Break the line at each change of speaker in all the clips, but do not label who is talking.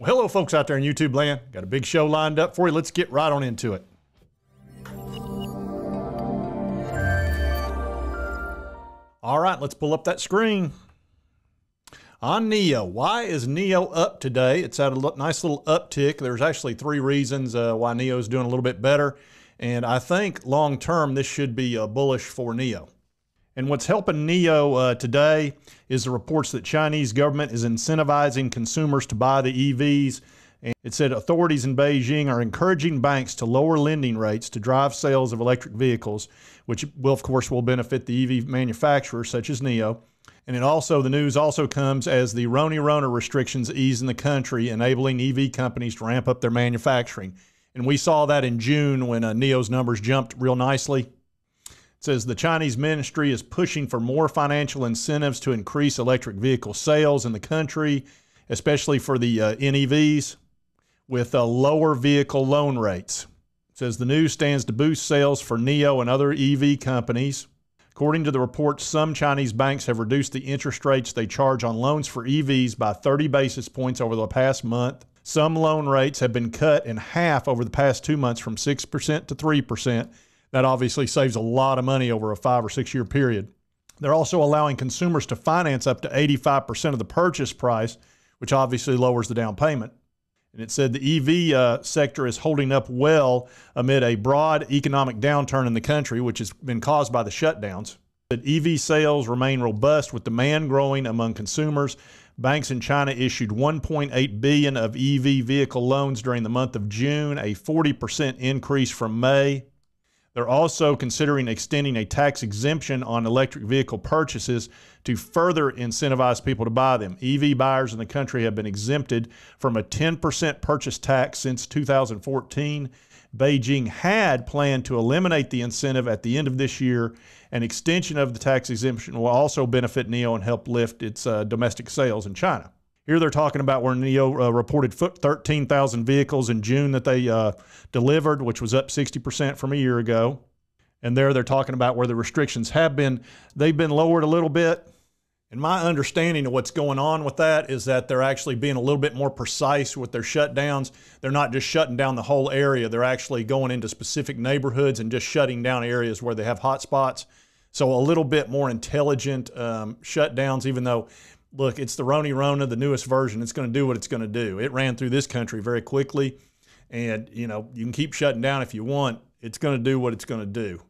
Well, hello, folks out there in YouTube land. Got a big show lined up for you. Let's get right on into it. All right, let's pull up that screen. On NIO, why is NIO up today? It's at a nice little uptick. There's actually three reasons uh, why NIO is doing a little bit better. And I think long term, this should be uh, bullish for NIO. And what's helping NIO uh, today is the reports that Chinese government is incentivizing consumers to buy the EVs. And it said authorities in Beijing are encouraging banks to lower lending rates to drive sales of electric vehicles, which will, of course, will benefit the EV manufacturers such as NIO. And it also the news also comes as the Roni Rona restrictions ease in the country, enabling EV companies to ramp up their manufacturing. And we saw that in June when uh, NIO's numbers jumped real nicely. Says the Chinese ministry is pushing for more financial incentives to increase electric vehicle sales in the country, especially for the uh, NEVs, with uh, lower vehicle loan rates. It says the news stands to boost sales for NIO and other EV companies. According to the report, some Chinese banks have reduced the interest rates they charge on loans for EVs by 30 basis points over the past month. Some loan rates have been cut in half over the past two months from 6% to 3%. That obviously saves a lot of money over a five or six year period. They're also allowing consumers to finance up to 85% of the purchase price, which obviously lowers the down payment. And it said the EV uh, sector is holding up well amid a broad economic downturn in the country, which has been caused by the shutdowns. That EV sales remain robust with demand growing among consumers. Banks in China issued 1.8 billion of EV vehicle loans during the month of June, a 40% increase from May. They're also considering extending a tax exemption on electric vehicle purchases to further incentivize people to buy them. EV buyers in the country have been exempted from a 10% purchase tax since 2014. Beijing had planned to eliminate the incentive at the end of this year. An extension of the tax exemption will also benefit NIO and help lift its uh, domestic sales in China. Here they're talking about where NIO uh, reported 13,000 vehicles in June that they uh, delivered, which was up 60% from a year ago. And there they're talking about where the restrictions have been, they've been lowered a little bit. And my understanding of what's going on with that is that they're actually being a little bit more precise with their shutdowns. They're not just shutting down the whole area, they're actually going into specific neighborhoods and just shutting down areas where they have hot spots. So a little bit more intelligent um, shutdowns, even though look, it's the Roni Rona, the newest version. It's going to do what it's going to do. It ran through this country very quickly, and you know you can keep shutting down if you want. It's going to do what it's going to do.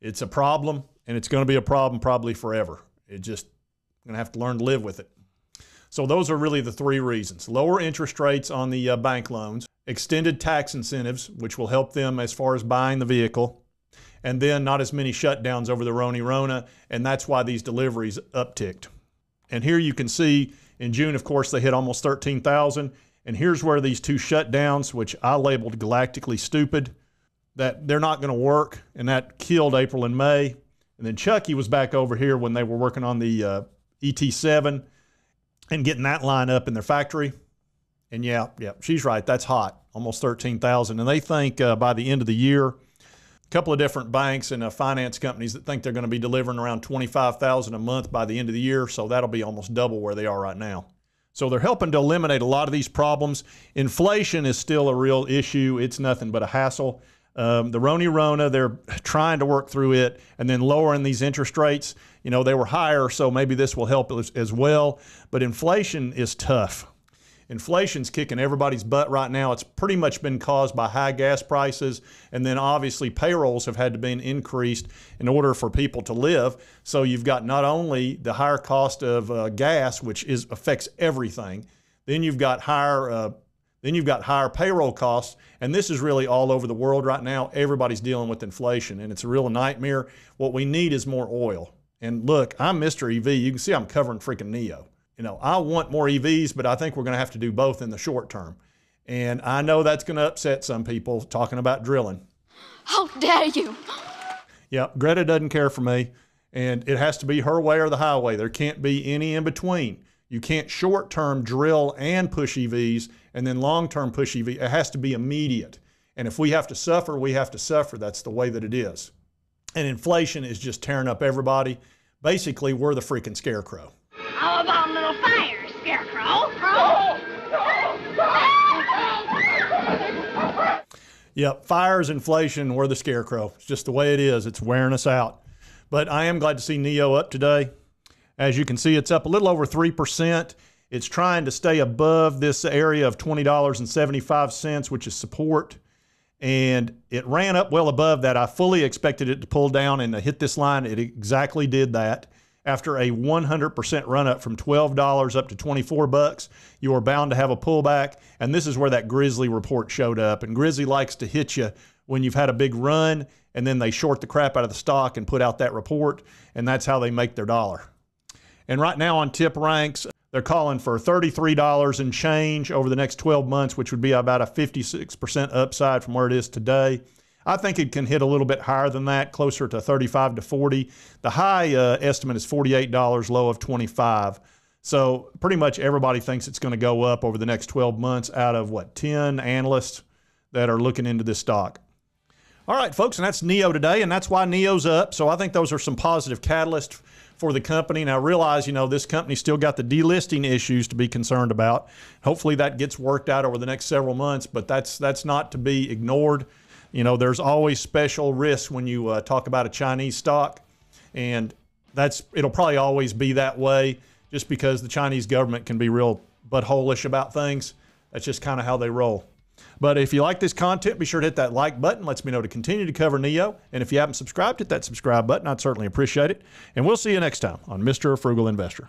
It's a problem, and it's going to be a problem probably forever. It just going to have to learn to live with it. So those are really the three reasons: lower interest rates on the uh, bank loans, extended tax incentives, which will help them as far as buying the vehicle, and then not as many shutdowns over the Roni Rona, and that's why these deliveries upticked. And here you can see in June, of course, they hit almost 13,000. And here's where these two shutdowns, which I labeled galactically stupid, that they're not going to work. And that killed April and May. And then Chucky was back over here when they were working on the uh, ET7 and getting that line up in their factory. And yeah, yeah, she's right. That's hot, almost 13,000. And they think uh, by the end of the year, couple of different banks and uh, finance companies that think they're going to be delivering around 25,000 a month by the end of the year, so that'll be almost double where they are right now. So they're helping to eliminate a lot of these problems. Inflation is still a real issue. It's nothing but a hassle. Um, the Roni Rona, they're trying to work through it and then lowering these interest rates. You know, they were higher, so maybe this will help as, as well. But inflation is tough. Inflation's kicking everybody's butt right now. It's pretty much been caused by high gas prices, and then obviously payrolls have had to be increased in order for people to live. So you've got not only the higher cost of uh, gas, which is affects everything, then you've got higher uh, then you've got higher payroll costs, and this is really all over the world right now. Everybody's dealing with inflation, and it's a real nightmare. What we need is more oil. And look, I'm Mr. EV. You can see I'm covering freaking NIO you know, I want more EVs, but I think we're going to have to do both in the short term. And I know that's going to upset some people talking about drilling.
How dare you!
Yeah, Greta doesn't care for me. And it has to be her way or the highway. There can't be any in between. You can't short term drill and push EVs and then long term push EV. It has to be immediate. And if we have to suffer, we have to suffer. That's the way that it is. And inflation is just tearing up everybody. Basically, we're the freaking scarecrow.
How about a little fire, Scarecrow?
Yep, fires, inflation, we're the scarecrow. It's just the way it is. It's wearing us out. But I am glad to see NIO up today. As you can see, it's up a little over 3%. It's trying to stay above this area of $20.75, which is support. And it ran up well above that. I fully expected it to pull down and to hit this line. It exactly did that. After a 100% run up from $12 up to 24 bucks, you are bound to have a pullback. And this is where that Grizzly report showed up. And Grizzly likes to hit you when you've had a big run and then they short the crap out of the stock and put out that report. And that's how they make their dollar. And right now on TipRanks, they're calling for $33 and change over the next 12 months, which would be about a 56% upside from where it is today. I think it can hit a little bit higher than that, closer to 35 to 40. The high uh, estimate is $48, low of 25. So pretty much everybody thinks it's going to go up over the next 12 months out of what 10 analysts that are looking into this stock. All right, folks, and that's NIO today, and that's why NIO's up. So I think those are some positive catalysts for the company. Now, I realize, you know, this company still got the delisting issues to be concerned about. Hopefully, that gets worked out over the next several months, but that's that's not to be ignored. You know, there's always special risks when you uh, talk about a Chinese stock, and that's it'll probably always be that way, just because the Chinese government can be real buttholish about things. That's just kind of how they roll. But if you like this content, be sure to hit that like button. Lets me know to continue to cover NIO. And if you haven't subscribed, hit that subscribe button. I'd certainly appreciate it. And we'll see you next time on Mr. Frugal Investor.